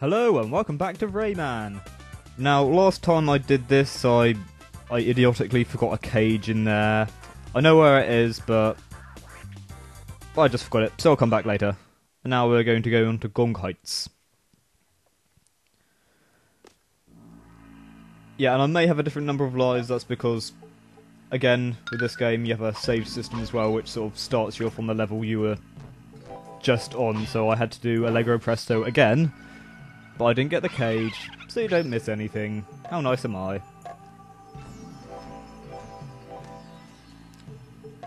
Hello and welcome back to Rayman. Now, last time I did this, I I idiotically forgot a cage in there. I know where it is, but I just forgot it, so I'll come back later. And now we're going to go on to Gong Heights. Yeah, and I may have a different number of lives, that's because, again, with this game, you have a save system as well, which sort of starts you off on the level you were just on, so I had to do Allegro Presto again, but I didn't get the cage, so you don't miss anything. How nice am I?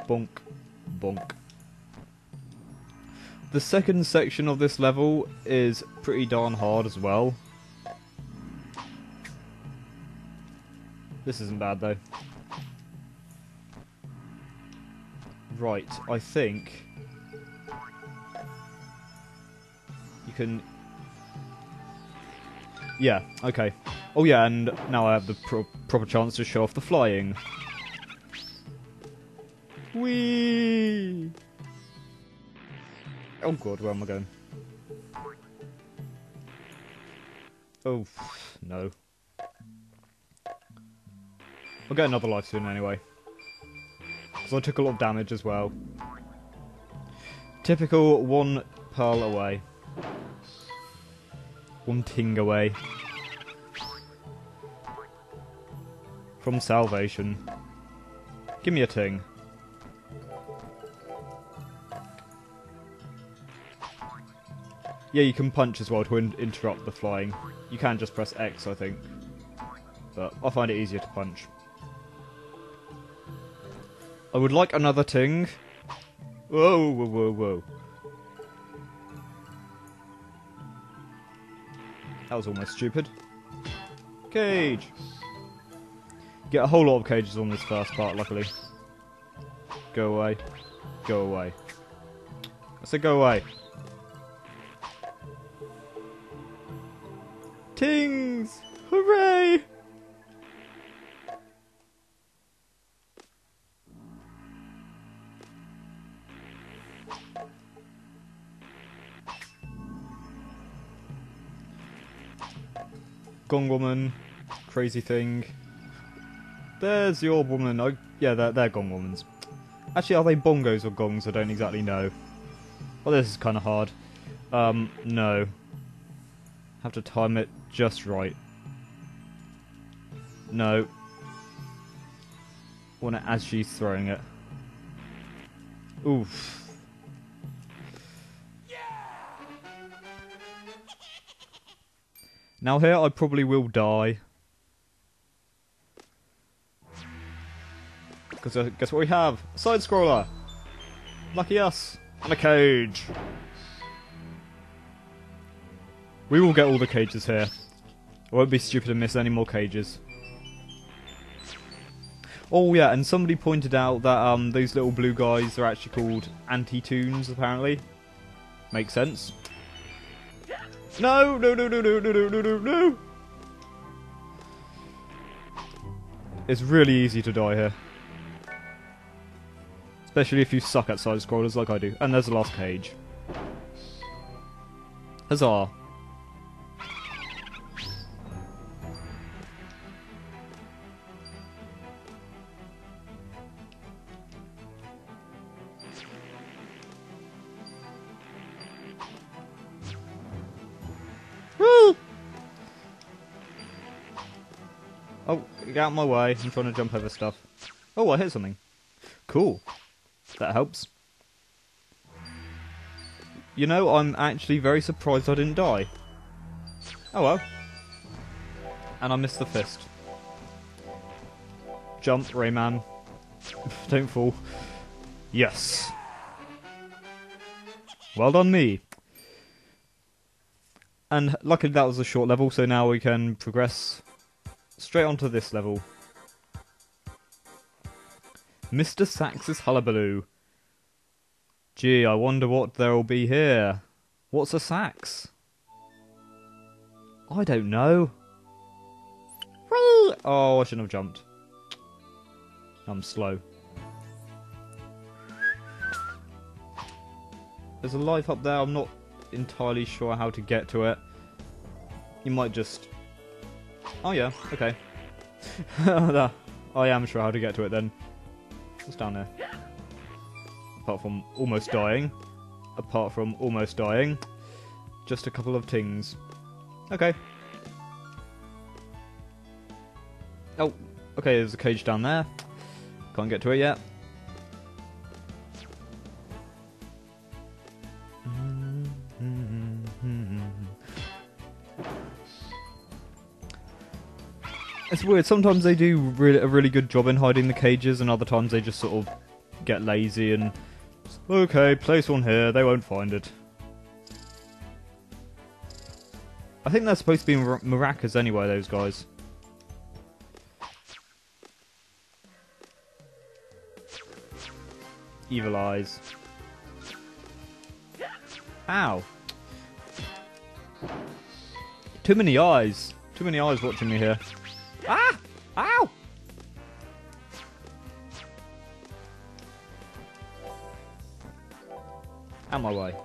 Bonk. Bonk. The second section of this level is pretty darn hard as well. This isn't bad though. Right, I think you can. Yeah, okay. Oh yeah, and now I have the pro proper chance to show off the flying. Whee! Oh god, where am I going? Oh, no. I'll get another life soon anyway. Because I took a lot of damage as well. Typical one pearl away. One ting away. From salvation. Give me a ting. Yeah, you can punch as well to in interrupt the flying. You can just press X, I think. But I find it easier to punch. I would like another ting. Whoa, whoa, whoa, whoa. That was almost stupid. Cage! Get a whole lot of cages on this first part, luckily. Go away. Go away. I said go away. Tings! Hooray! Gong woman, crazy thing. There's your woman. Oh, yeah, they're, they're gong womans. Actually, are they bongos or gongs? I don't exactly know. Well, this is kind of hard. Um, no. Have to time it just right. No. Want it as she's throwing it. Oof. Now here I probably will die. Because uh, guess what we have? A side scroller. Lucky us. And a cage. We will get all the cages here. I won't be stupid and miss any more cages. Oh yeah, and somebody pointed out that um those little blue guys are actually called anti-toons apparently. Makes sense. No, no, no, no, no, no, no, no, no. It's really easy to die here. Especially if you suck at side scrollers like I do. And there's the last cage. Huzzah. Out of my way. I'm trying to jump over stuff. Oh, I hit something. Cool. That helps. You know, I'm actually very surprised I didn't die. Oh well. And I missed the fist. Jump, Rayman. Don't fall. Yes. Well done me. And luckily that was a short level, so now we can progress straight onto this level. Mr. Sax's Hullabaloo. Gee, I wonder what there'll be here. What's a sax? I don't know. Whee! Oh, I shouldn't have jumped. I'm slow. There's a life up there, I'm not entirely sure how to get to it. you might just... Oh yeah, okay. oh I am sure how to get to it then. What's down there? Apart from almost dying. Apart from almost dying. Just a couple of tings. Okay. Oh, okay, there's a cage down there. Can't get to it yet. It's weird. Sometimes they do really, a really good job in hiding the cages, and other times they just sort of get lazy and okay, place one here. They won't find it. I think they're supposed to be maracas anyway. Those guys. Evil eyes. Ow. Too many eyes. Too many eyes watching me here. Ah! Ow! Out my way.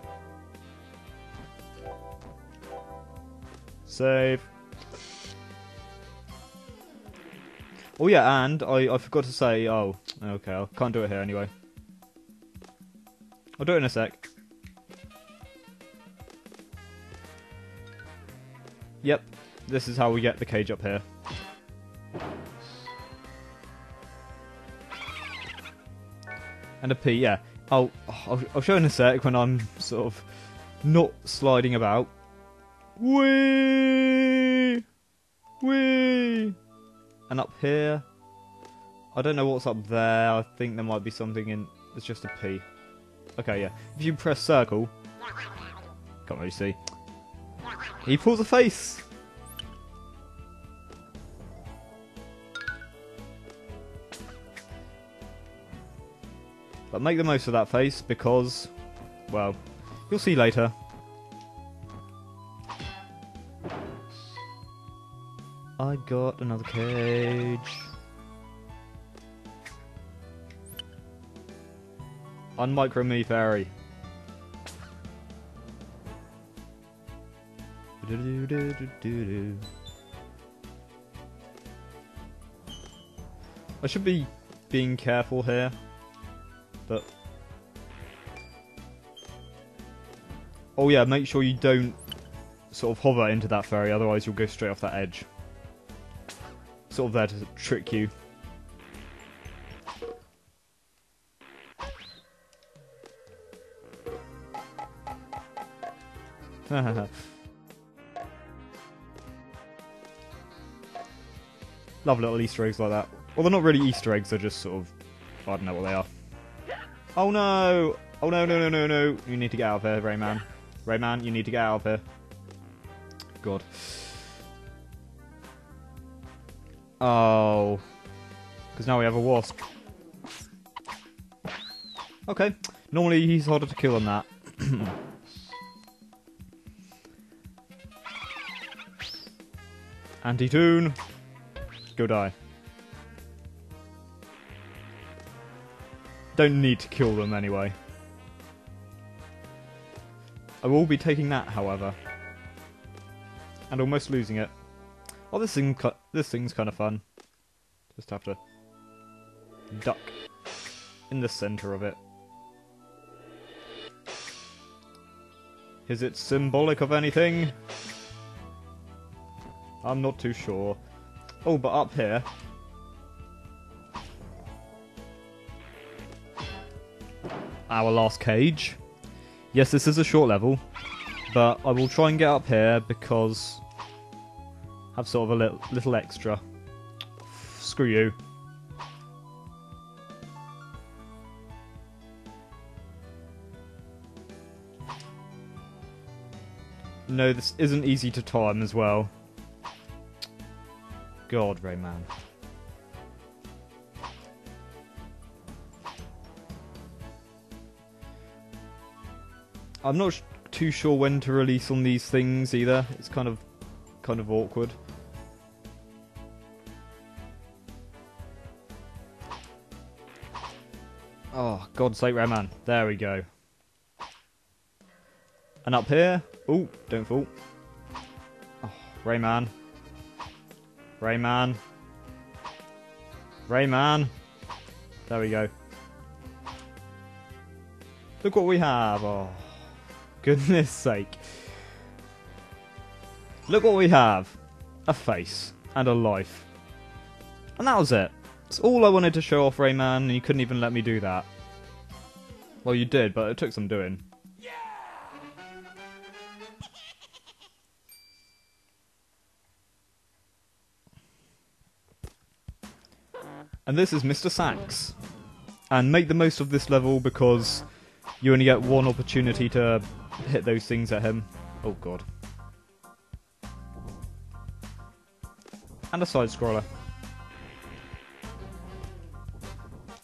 Save. Oh yeah, and I, I forgot to say, oh, okay, I can't do it here anyway. I'll do it in a sec. Yep, this is how we get the cage up here. And a P, yeah. I'll, I'll, I'll show in a sec when I'm sort of not sliding about. Wee! Wee! And up here, I don't know what's up there. I think there might be something in. It's just a P. Okay, yeah. If you press circle, can't really see. He pulls a face. But make the most of that face because, well, you'll see later. I got another cage. On Micro Me Fairy. I should be being careful here but... Oh yeah, make sure you don't sort of hover into that fairy, otherwise you'll go straight off that edge. Sort of there to trick you. Love little Easter eggs like that. Well, they're not really Easter eggs, they're just sort of... I don't know what they are. Oh no! Oh no, no, no, no, no. You need to get out of here, Rayman. Rayman, you need to get out of here. God. Oh. Because now we have a wasp. Okay. Normally he's harder to kill than that. Anti-toon. Go die. Don't need to kill them anyway. I will be taking that, however. And almost losing it. Oh, this thing, this thing's kind of fun. Just have to duck in the center of it. Is it symbolic of anything? I'm not too sure. Oh, but up here, our last cage. Yes, this is a short level, but I will try and get up here because I have sort of a little, little extra. Screw you. No, this isn't easy to time as well. God, Rayman. I'm not too sure when to release on these things either. It's kind of kind of awkward. Oh, God's sake, Rayman. There we go. And up here... Oh, don't fall. Oh, Rayman. Rayman. Rayman. There we go. Look what we have. Oh, goodness sake. Look what we have. A face. And a life. And that was it. It's all I wanted to show off Rayman, and you couldn't even let me do that. Well, you did, but it took some doing. And this is Mr. Sax. And make the most of this level because you only get one opportunity to hit those things at him. Oh god. And a side scroller.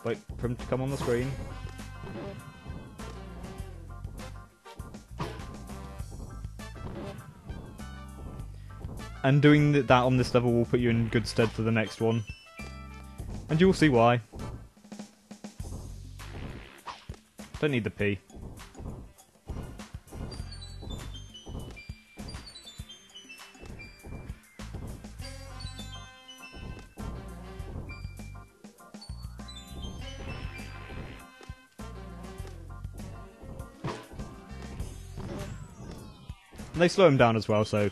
Wait for him to come on the screen. And doing that on this level will put you in good stead for the next one. And you'll see why. Don't need the P. And they slow him down as well, so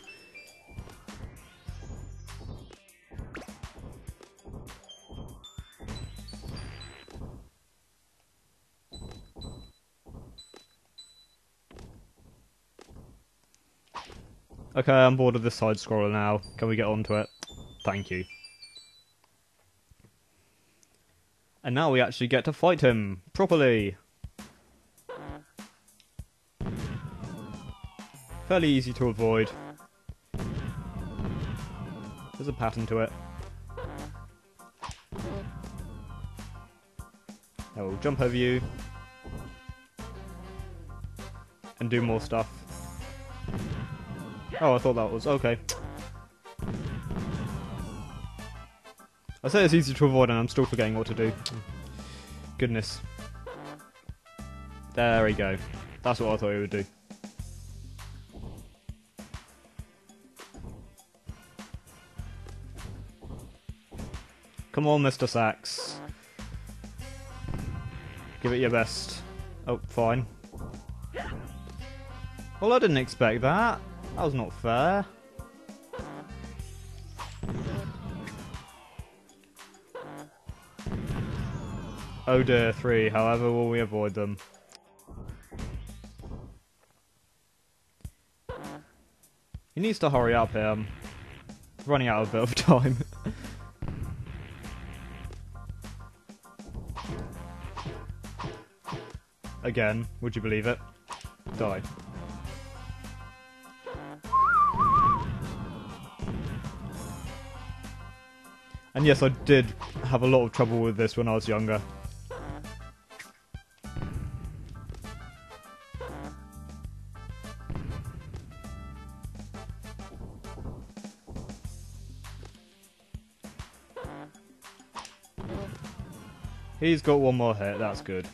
Okay, I'm bored of this side scroller now. Can we get onto it? Thank you. And now we actually get to fight him properly. Fairly easy to avoid. There's a pattern to it. I will jump over you. And do more stuff. Oh, I thought that was... Okay. I say it's easy to avoid and I'm still forgetting what to do. Goodness. There we go. That's what I thought he would do. Come on, Mr. Sax. Give it your best. Oh, fine. Well, I didn't expect that. That was not fair. Oh dear, three. However will we avoid them? He needs to hurry up here. I'm running out of a bit of time. Again, would you believe it? Die. And yes, I did have a lot of trouble with this when I was younger. He's got one more hit, that's good.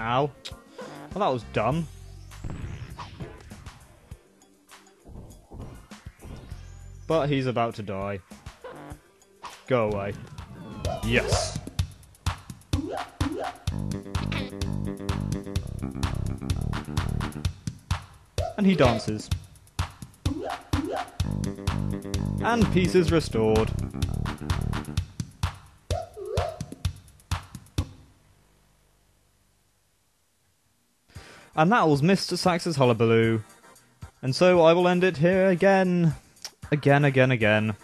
Ow. Well, that was dumb. But he's about to die. Go away. Yes. And he dances. And peace is restored. And that was Mr. Sax's Hullabaloo. And so I will end it here again. Again, again, again.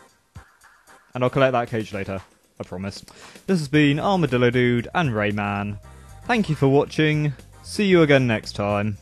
And I'll collect that cage later. I promise. This has been Armadillo Dude and Rayman. Thank you for watching. See you again next time.